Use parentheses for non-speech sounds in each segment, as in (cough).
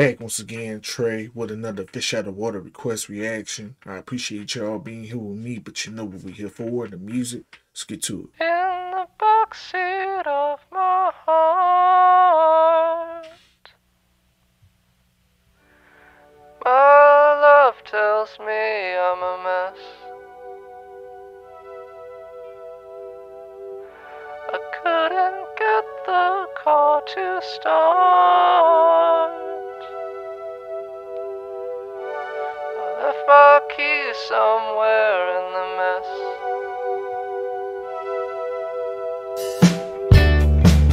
Back once again, Trey, with another fish out of water request reaction. I appreciate y'all being here with me, but you know what we're here for the music. Let's get to it. In the of my heart, my love tells me I'm a mess. I couldn't get the car to start. My keys somewhere in the mess.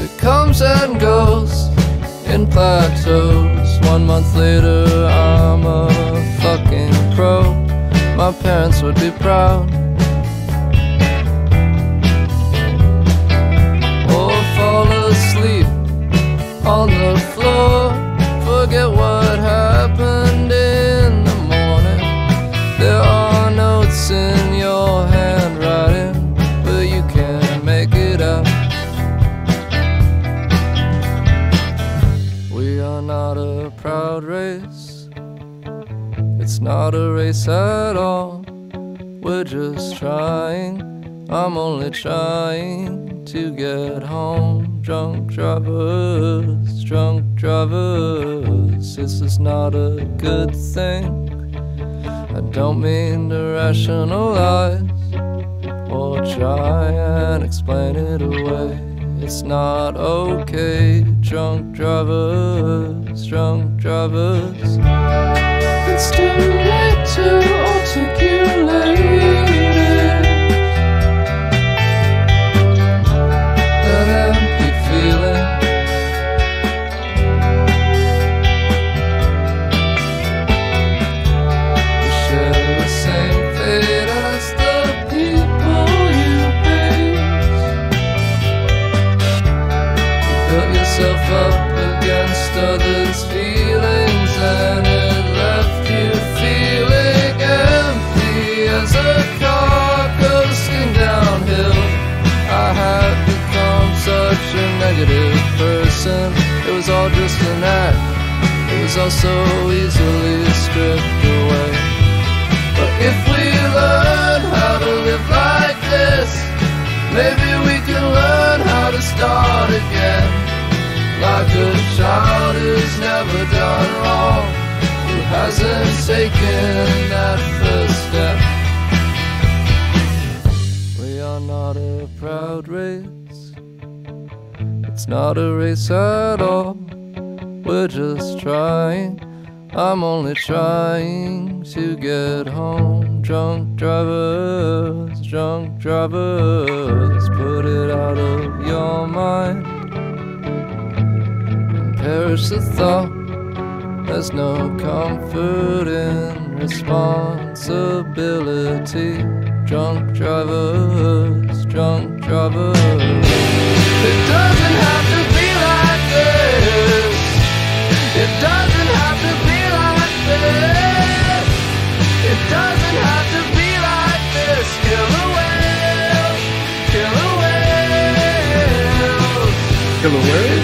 It comes and goes in plateaus. One month later, I'm a fucking pro. My parents would be proud. It's not a race at all. We're just trying. I'm only trying to get home. Drunk drivers, drunk drivers. This is not a good thing. I don't mean to rationalize or try and explain it away. It's not okay, drunk drivers, drunk drivers. It's too late to All so easily stripped away. But if we learn how to live like this, maybe we can learn how to start again. Like a child who's never done wrong, who hasn't taken that first step. We are not a proud race. It's not a race at all. We're just trying. I'm only trying to get home. Drunk drivers, drunk drivers, put it out of your mind. And perish the thought. There's no comfort in responsibility. Drunk drivers, drunk drivers. It doesn't have to. It doesn't have to be like this. It doesn't have to be like this. Kill a whale, kill a whale. Killer It Whales.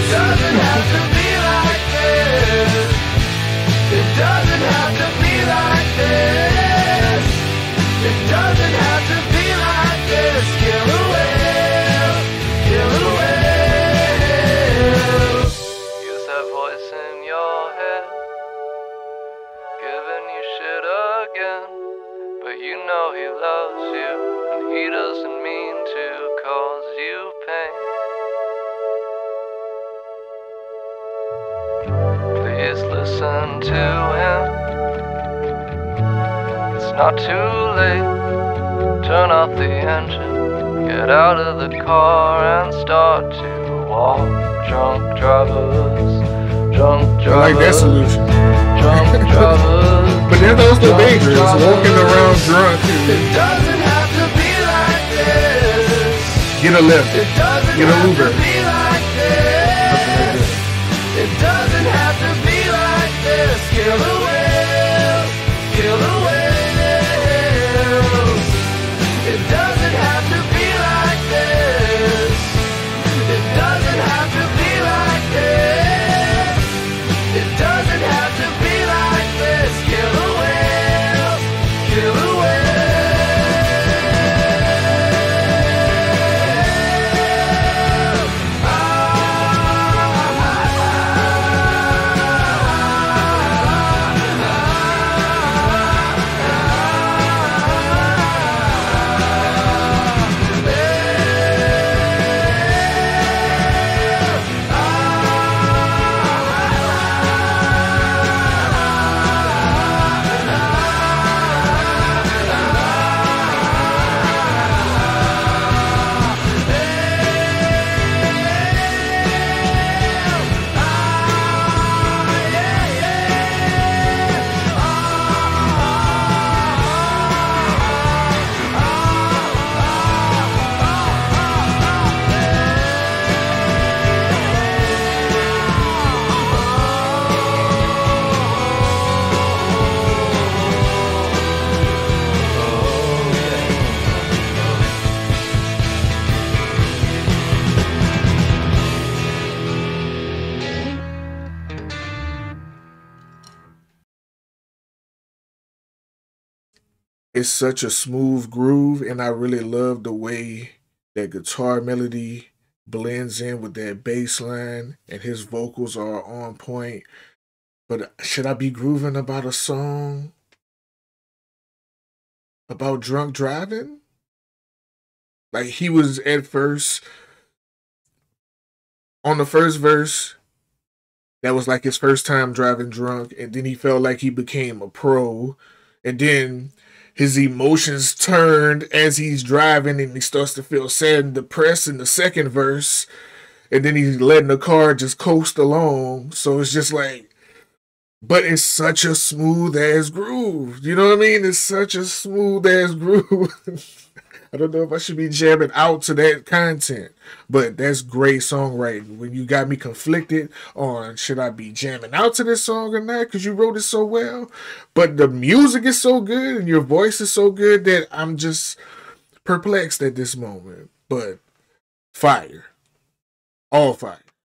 Please listen to him. It's not too late. Turn off the engine. Get out of the car and start to walk. Drunk drivers. Drunk I like that solution. Drunk (laughs) drivers. But then those drunk dangerous, walking around drunk. It doesn't have to be like this. Get a lift. Get an Uber. It's such a smooth groove, and I really love the way that guitar melody blends in with that bass line, and his vocals are on point. But should I be grooving about a song about drunk driving? Like he was at first on the first verse, that was like his first time driving drunk, and then he felt like he became a pro, and then his emotions turned as he's driving, and he starts to feel sad and depressed in the second verse, and then he's letting the car just coast along. So it's just like, but it's such a smooth ass groove. You know what I mean? It's such a smooth ass (laughs) groove. I don't know if I should be jamming out to that content, but that's great songwriting. When you got me conflicted on should I be jamming out to this song or not because you wrote it so well, but the music is so good and your voice is so good that I'm just perplexed at this moment. But fire, all fire.